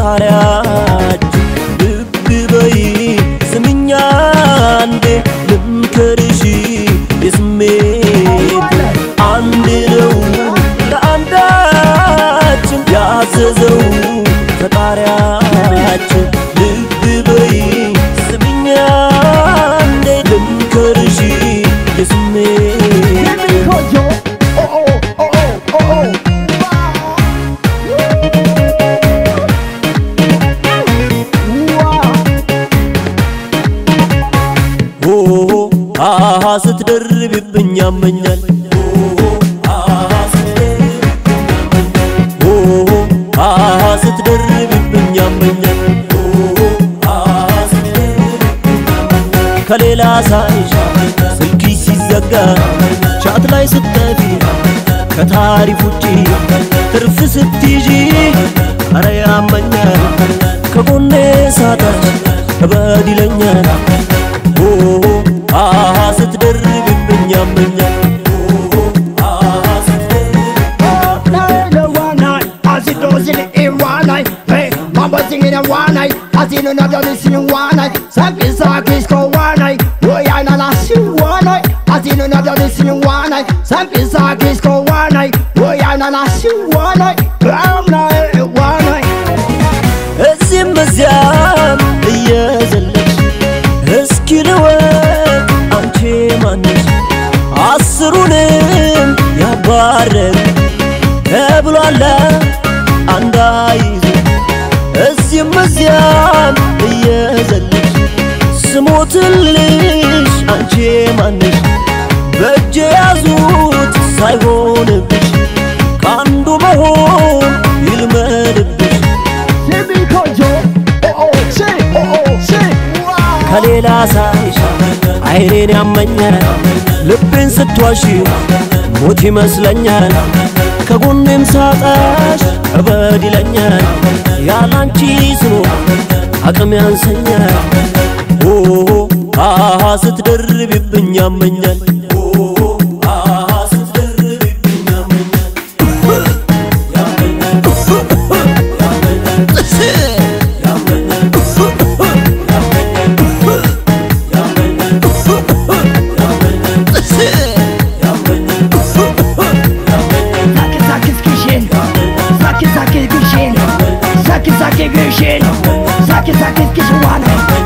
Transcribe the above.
ፈጣሪያችሁ ብቅ በይ ስምኛ አንዴ ልምከርሽ የስሜት አንድ ነው ለአንዳችን ያዘዘው አሃ ስትደርብብኝ ያመኛል። አሃ ስትደርብብኝ ያመኛል። ከሌላ ሳይሽ ስልክሽ ሲዘጋ ቻት ላይ ስትጠፊ ከታሪፍ ውጪ ትርፍ ስትይዢ mama singing in one night, as in another listening one night. Saki saki go one night, boy I na na see one night, as in another listening one night. Saki saki go one night, boy I na na see one night. I'm night, one night. እዚህም እዚያም እየዘለች እስኪ ልወቅ አንቺ ማነሽ አስሩንም ያባረር ተብሏለ እዚያም እየዘለች ስሞትልሽ አንቺ ማነሽ በእጅ ያዙት ሳይሆንብሽ ከአንዱ መሆን ይልመድብሽ. ከሌላ ሳይሽ አይኔን ያመኛል ልቤን ስትዋሽ ሞት ይመስለኛል ከጎኔም ሳጣሽ እበድ ይለኛል ያላንቺ ስኖር አቅም ያንሰኛል ስትደርብብኝ ያመኛል tak jest kieszowana